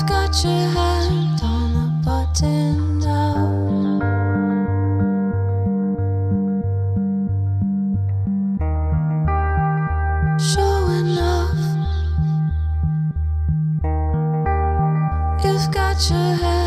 just got your hand on the button now. You've got your.